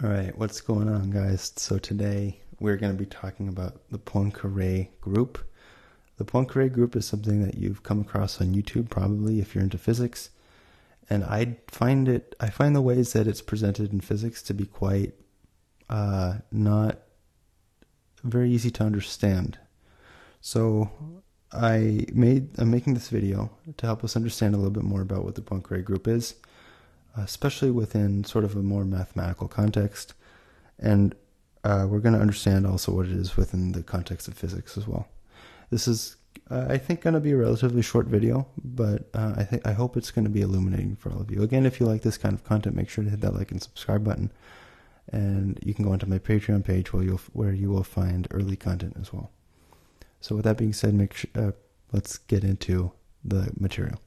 All right, what's going on, guys? So today we're going to be talking about the Poincare group. The Poincare group is something that you've come across on YouTube, probably if you're into physics. And I find it, I find the ways that it's presented in physics to be quite uh, not very easy to understand. So I made, I'm making this video to help us understand a little bit more about what the Poincare group is especially within sort of a more mathematical context. And uh, we're going to understand also what it is within the context of physics as well. This is, uh, I think, going to be a relatively short video, but uh, I think I hope it's going to be illuminating for all of you. Again, if you like this kind of content, make sure to hit that like and subscribe button, and you can go onto my Patreon page where you'll where you will find early content as well. So, with that being said, make sure, uh, let's get into the material.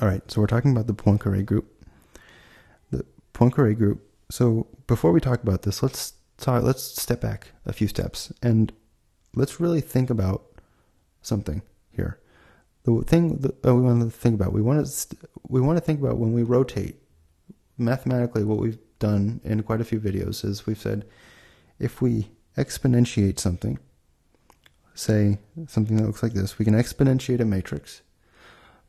All right, so we're talking about the Poincare group. Poincare group. So before we talk about this, let's talk, let's step back a few steps and let's really think about something here. The thing that uh, we want to think about, we want to we want to think about when we rotate mathematically. What we've done in quite a few videos is we've said if we exponentiate something, say something that looks like this, we can exponentiate a matrix.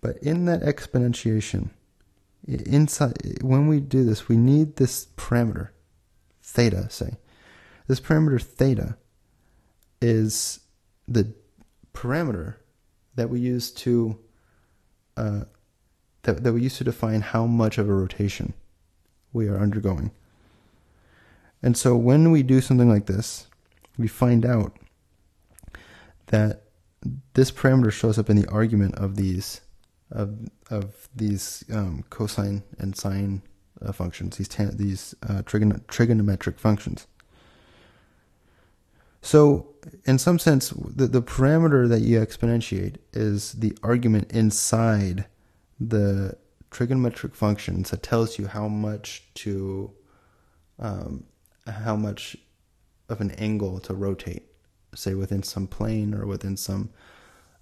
But in that exponentiation, inside when we do this, we need this parameter theta. Say this parameter theta is the parameter that we use to uh, that that we use to define how much of a rotation we are undergoing. And so when we do something like this, we find out that this parameter shows up in the argument of these of of these um, cosine and sine uh, functions, these these uh, trigon- trigonometric functions. So, in some sense, the, the parameter that you exponentiate is the argument inside the trigonometric functions that tells you how much to um, how much of an angle to rotate, say within some plane or within some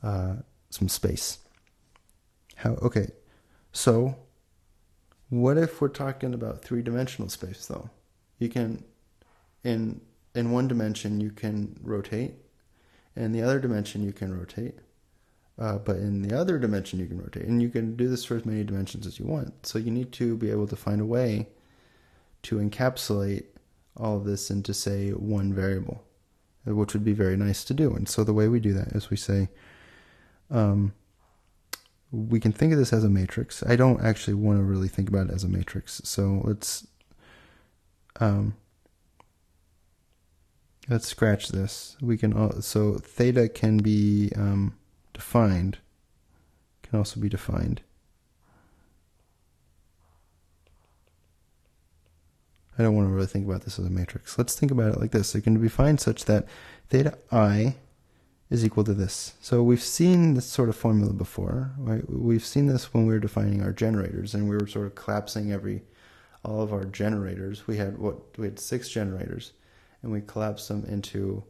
uh, some space. How okay. So what if we're talking about three-dimensional space though? You can in in one dimension you can rotate, in the other dimension you can rotate. Uh, but in the other dimension you can rotate and you can do this for as many dimensions as you want so you need to be able to find a way to encapsulate all of this into say one variable which would be very nice to do and so the way we do that is we say um, we can think of this as a matrix. I don't actually want to really think about it as a matrix. So let's um, let's scratch this. We can so theta can be um, defined. Can also be defined. I don't want to really think about this as a matrix. Let's think about it like this. It can be defined such that theta i is equal to this. So we've seen this sort of formula before, right? We've seen this when we were defining our generators and we were sort of collapsing every all of our generators. We had what we had six generators and we collapsed them into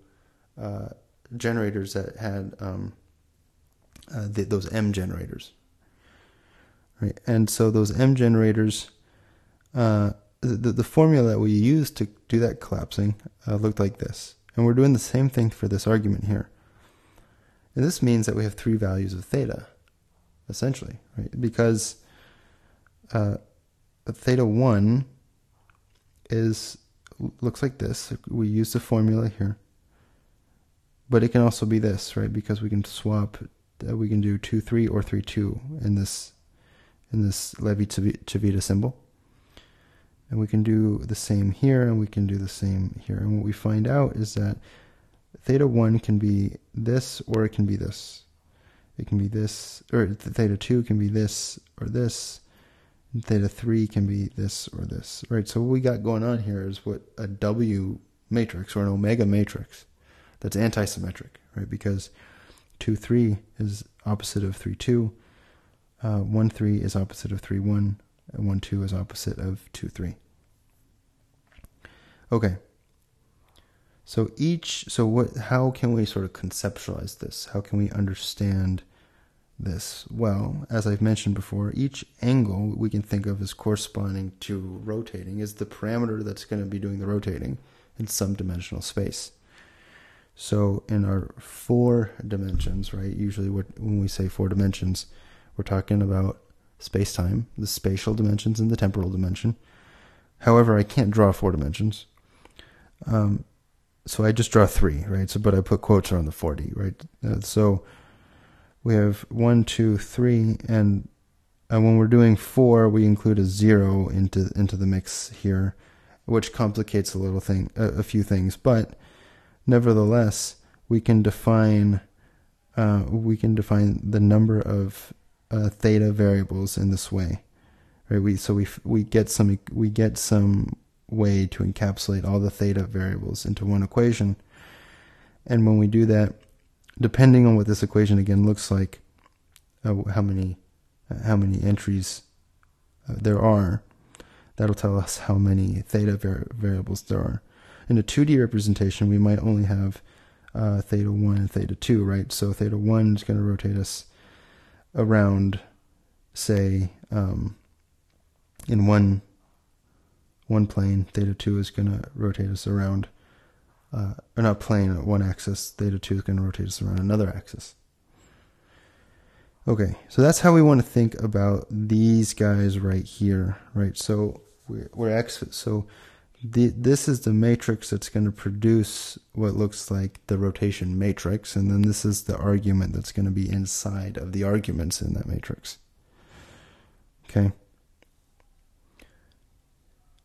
uh, generators that had um, uh, the, those M generators, right? And so those M generators, uh, the, the formula that we used to do that collapsing uh, looked like this. And we're doing the same thing for this argument here. And this means that we have three values of theta, essentially, right? Because uh, theta 1 is looks like this. We use the formula here. But it can also be this, right? Because we can swap, uh, we can do 2, 3 or 3, 2 in this, in this Levi-Civita symbol. And we can do the same here, and we can do the same here. And what we find out is that theta 1 can be this or it can be this. It can be this, or theta 2 can be this or this. And theta 3 can be this or this, right? So what we got going on here is what a W matrix or an omega matrix that's antisymmetric, right? Because 2, 3 is opposite of 3, 2. Uh, 1, 3 is opposite of 3, 1. And 1, 2 is opposite of 2, 3. Okay, so each, so what? How can we sort of conceptualize this? How can we understand this? Well, as I've mentioned before, each angle we can think of as corresponding to rotating is the parameter that's going to be doing the rotating in some dimensional space. So in our four dimensions, right? Usually when we say four dimensions, we're talking about space-time, the spatial dimensions and the temporal dimension. However, I can't draw four dimensions. Um, so I just draw three, right? So, but I put quotes around the 4D, right? Uh, so we have one, two, three, and and when we're doing four, we include a zero into into the mix here, which complicates a little thing, a, a few things. But nevertheless, we can define uh, we can define the number of uh, theta variables in this way, right? We so we we get some we get some way to encapsulate all the theta variables into one equation, and when we do that, depending on what this equation again looks like, uh, how many uh, how many entries uh, there are, that'll tell us how many theta var- variables there are. In a 2D representation, we might only have uh, theta 1 and theta 2, right? So theta 1 is going to rotate us around, say, um, in one one plane, theta 2 is going to rotate us around uh, or not plane one axis, theta 2 is going to rotate us around another axis. Okay, so that's how we want to think about these guys right here, right? So we're, we're x, so the, this is the matrix that's going to produce what looks like the rotation matrix, and then this is the argument that's going to be inside of the arguments in that matrix. Okay.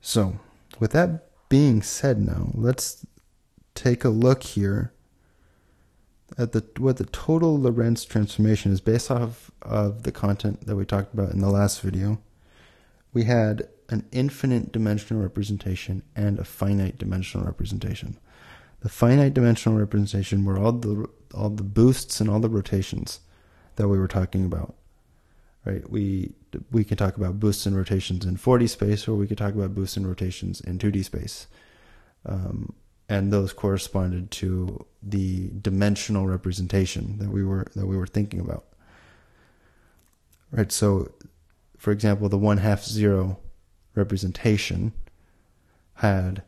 So, with that being said now, let's take a look here at the what the total Lorentz transformation is based off of the content that we talked about in the last video. We had an infinite dimensional representation and a finite dimensional representation. The finite dimensional representation were all the all the boosts and all the rotations that we were talking about. Right? We we can talk about boosts and rotations in 4D space, or we could talk about boosts and rotations in 2D space. Um, and those corresponded to the dimensional representation that we were that we were thinking about. Right. So, for example, the one half zero representation had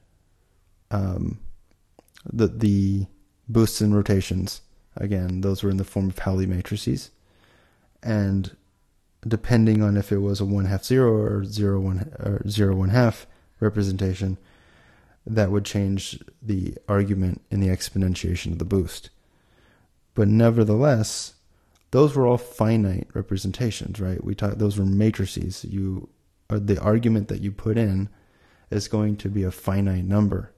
um, the the boosts and rotations. Again, those were in the form of Pauli matrices, and depending on if it was a one half zero or zero one or zero one half representation, that would change the argument in the exponentiation of the boost. But nevertheless, those were all finite representations, right? We talked; those were matrices. You or the argument that you put in is going to be a finite number.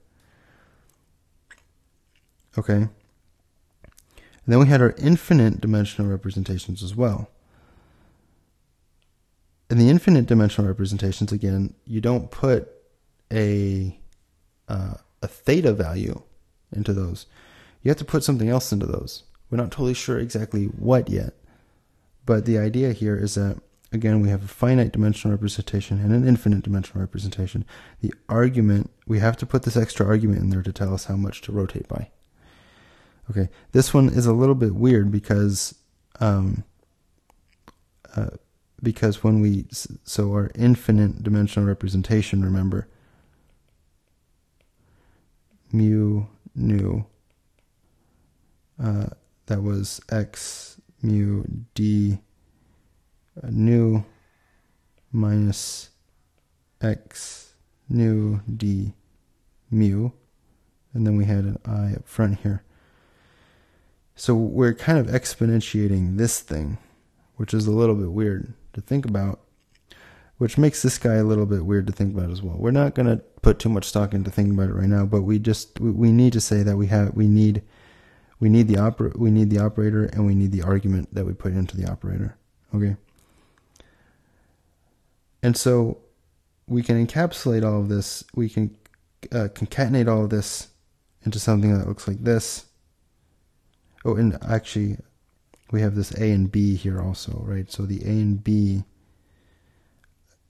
Okay. And then we had our infinite dimensional representations as well in the infinite dimensional representations, again, you don't put a uh, a theta value into those. You have to put something else into those. We're not totally sure exactly what yet, but the idea here is that again we have a finite dimensional representation and an infinite dimensional representation. The argument we have to put this extra argument in there to tell us how much to rotate by. Okay, this one is a little bit weird because um, uh, because when we so our infinite dimensional representation remember mu nu uh, that was x mu d uh, nu minus x nu d mu and then we had an i up front here. So we're kind of exponentiating this thing which is a little bit weird to think about, which makes this guy a little bit weird to think about as well. We're not going to put too much stock into thinking about it right now, but we just we, we need to say that we have we need we need the oper- we need the operator and we need the argument that we put into the operator. Okay. And so we can encapsulate all of this. We can uh, concatenate all of this into something that looks like this. Oh, and actually, we have this A and B here also, right? So the A and B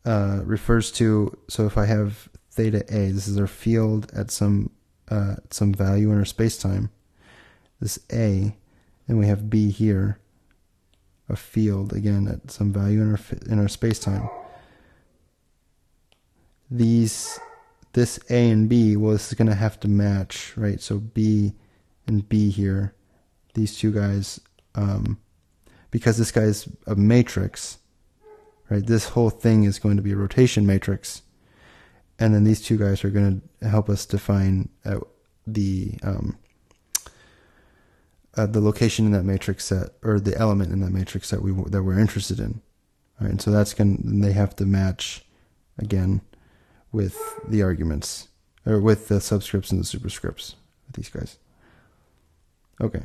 uh, refers to, so if I have theta A, this is our field at some uh, some value in our space-time, this A, and we have B here, a field again at some value in our in our space time. These this A and B, well, this is going to have to match, right? So B and B here, these two guys, um, because this guy's a matrix, right? This whole thing is going to be a rotation matrix, and then these two guys are going to help us define uh, the um, uh, the location in that matrix that, or the element in that matrix that we that we're interested in. Right, and so that's going they have to match again with the arguments or with the subscripts and the superscripts with these guys. Okay.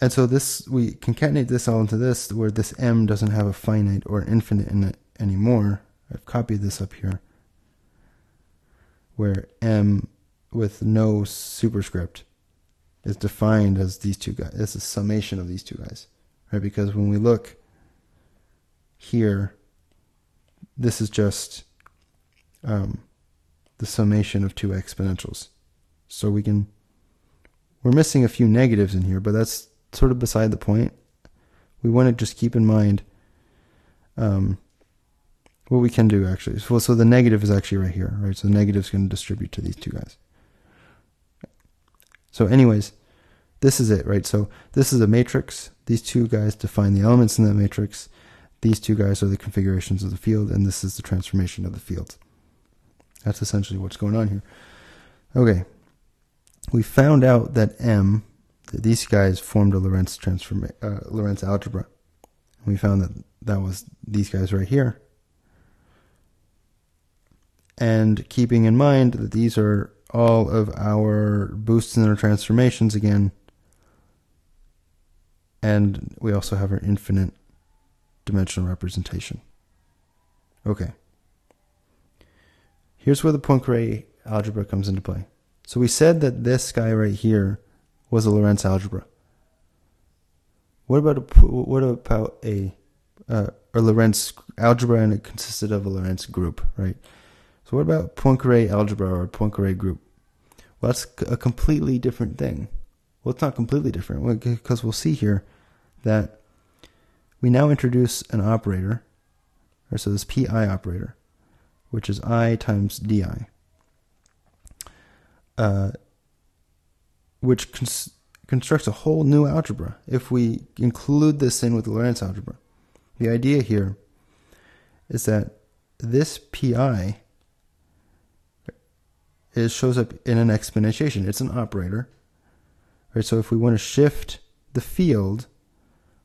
And so this we concatenate this all into this where this m doesn't have a finite or infinite in it anymore. I've copied this up here. Where m with no superscript is defined as these two guys. It's a summation of these two guys, right? Because when we look here, this is just um, the summation of two exponentials. So we can, we're missing a few negatives in here, but that's sort of beside the point. We want to just keep in mind um, what we can do actually. So, so the negative is actually right here, right? So the negative is going to distribute to these two guys. So, anyways, this is it, right? So this is a matrix. These two guys define the elements in that matrix. These two guys are the configurations of the field, and this is the transformation of the field. That's essentially what's going on here. Okay. We found out that M, these guys formed a Lorentz transform, uh, Lorentz algebra. We found that that was these guys right here. And keeping in mind that these are all of our boosts and our transformations again. And we also have our infinite dimensional representation. Okay. Here's where the Poincare algebra comes into play. So we said that this guy right here was a Lorentz algebra. What about a, what about a uh, a Lorentz algebra and it consisted of a Lorentz group, right? So what about Poincare algebra or Poincare group? Well, that's a completely different thing. Well, it's not completely different because we'll see here that we now introduce an operator, or so this pi operator, which is i times di, uh, which cons- constructs a whole new algebra if we include this in with the Lorentz algebra. The idea here is that this pi it shows up in an exponentiation. It's an operator. Right, so if we want to shift the field,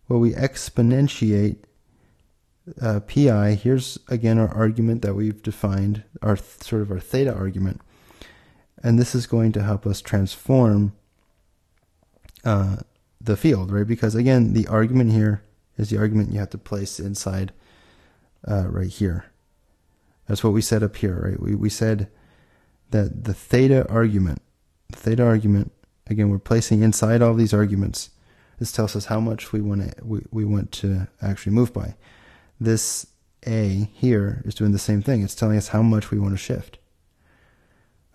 well, we exponentiate uh, pi. Here's again our argument that we've defined, our sort of our theta argument, and this is going to help us transform uh, the field, right? Because again, the argument here is the argument you have to place inside uh, right here. That's what we said up here, right? We we said that the theta argument, the theta argument, again, we're placing inside all these arguments. This tells us how much we want to we, we want to actually move by. This a here is doing the same thing. It's telling us how much we want to shift.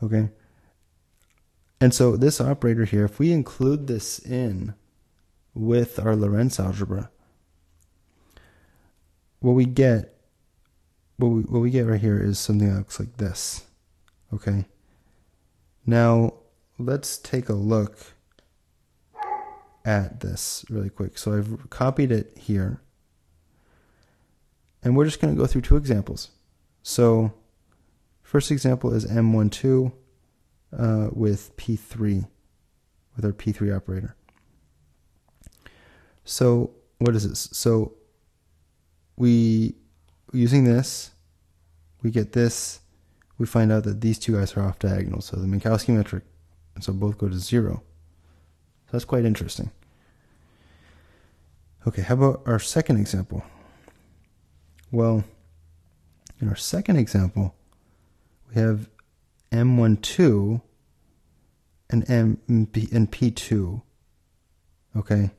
Okay. And so this operator here, if we include this in with our Lorentz algebra, what we get, what we, what we get right here is something that looks like this. Okay. Now, let's take a look at this really quick. So I've copied it here. And we're just going to go through two examples. So, first example is M12 uh, with P3, with our P3 operator. So, what is this? So, we, using this, we get this we find out that these two guys are off diagonal. So the Minkowski metric, and so both go to zero. So that's quite interesting. Okay, how about our second example? Well, in our second example, we have M12 and M and P2. Okay.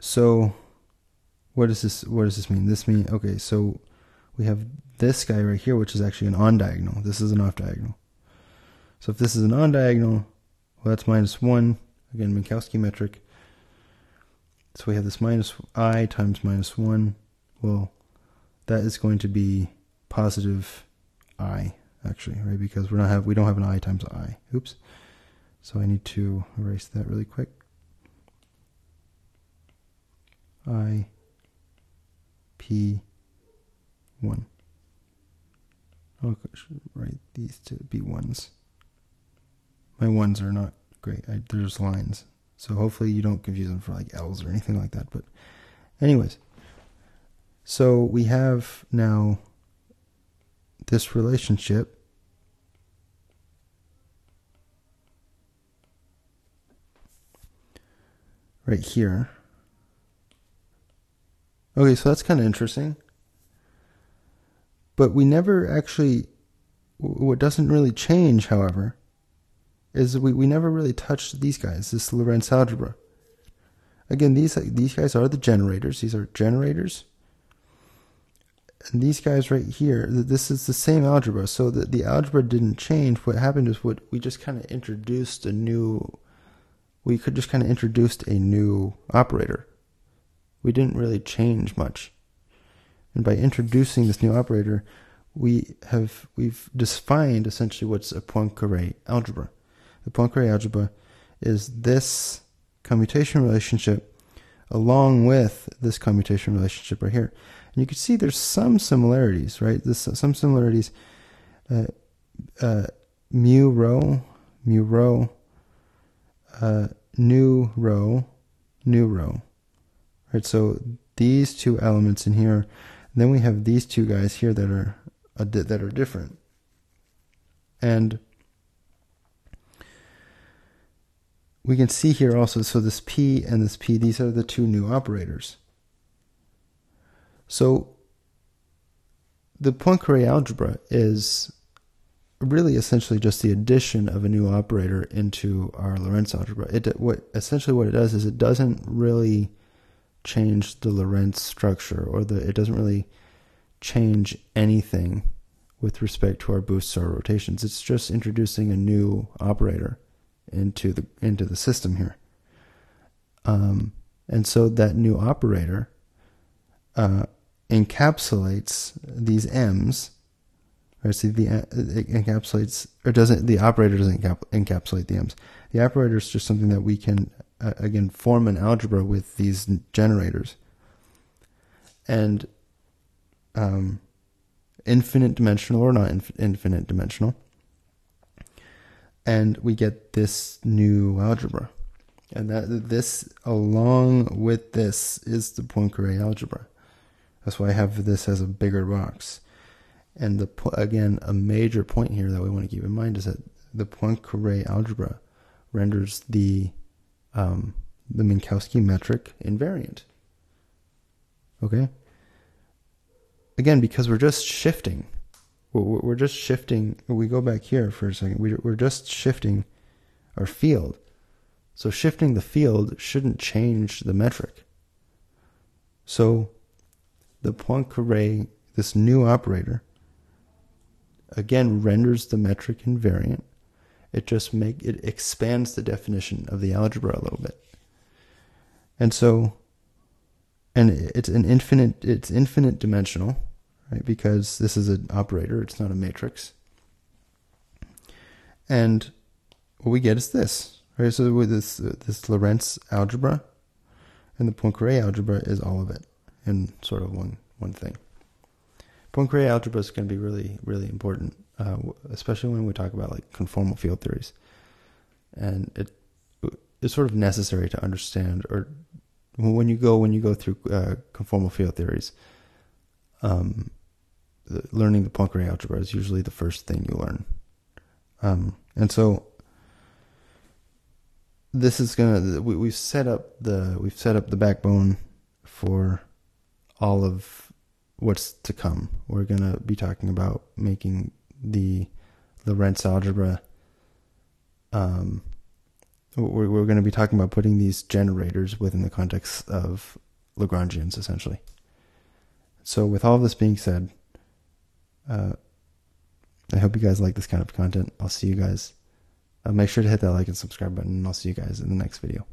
So what does this what does this mean? This mean okay, so we have this guy right here, which is actually an on diagonal. This is an off diagonal. So if this is an on diagonal, well, that's minus 1. Again, Minkowski metric. So we have this minus i times minus 1. Well, that is going to be positive i, actually, right? Because we're not have we don't have an i times i. Oops. So I need to erase that really quick. I P 1. I'll write these to be ones. My ones are not great. I, there's lines. So hopefully you don't confuse them for like L's or anything like that. But anyways, so we have now this relationship right here. Okay, so that's kind of interesting. But we never actually, what doesn't really change, however, is we, we never really touched these guys, this Lorentz algebra. Again, these these guys are the generators. These are generators. And these guys right here, this is the same algebra. So the, the algebra didn't change. What happened is what we just kind of introduced a new, we could just kind of introduced a new operator. We didn't really change much. And by introducing this new operator, we have we've defined essentially what's a Poincare algebra. The Poincare algebra is this commutation relationship along with this commutation relationship right here. And you can see there's some similarities, right? This some similarities. Uh, uh, mu rho, mu rho, uh, nu rho, nu rho. Right. So these two elements in here then we have these two guys here that are that are different. And we can see here also, so this P and this P, these are the two new operators. So the Poincare algebra is really essentially just the addition of a new operator into our Lorentz algebra. It what essentially what it does is it doesn't really change the Lorentz structure or the it doesn't really change anything with respect to our boosts or rotations. It's just introducing a new operator into the into the system here. Um, and so that new operator uh, encapsulates these m's. Or see the it encapsulates or doesn't the operator doesn't encapsulate the m's. The operator is just something that we can uh, again form an algebra with these generators. And um, infinite dimensional or not inf- infinite dimensional. And we get this new algebra. And that this, along with this, is the Poincare algebra. That's why I have this as a bigger box. And the again, a major point here that we want to keep in mind is that the Poincare algebra renders the um, the Minkowski metric invariant. Okay, again, because we're just shifting. We're just shifting. We go back here for a second. We're just shifting our field. So shifting the field shouldn't change the metric. So the Poincare, this new operator, again renders the metric invariant. It just make it expands the definition of the algebra a little bit. And so and it's an infinite it's infinite dimensional right because this is an operator it's not a matrix and what we get is this right so with this this Lorentz algebra and the Poincare algebra is all of it in sort of one one thing Poincare algebra is going to be really really important uh, especially when we talk about like conformal field theories. And it it's sort of necessary to understand or when you go when you go through uh, conformal field theories, um, the, learning the Poincare algebra is usually the first thing you learn, um, and so this is gonna we, we've set up the we've set up the backbone for all of what's to come. We're gonna be talking about making the Lorentz algebra um, we're, we're going to be talking about putting these generators within the context of Lagrangians, essentially. So, with all this being said, uh, I hope you guys like this kind of content. I'll see you guys. Uh, make sure to hit that like and subscribe button, and I'll see you guys in the next video.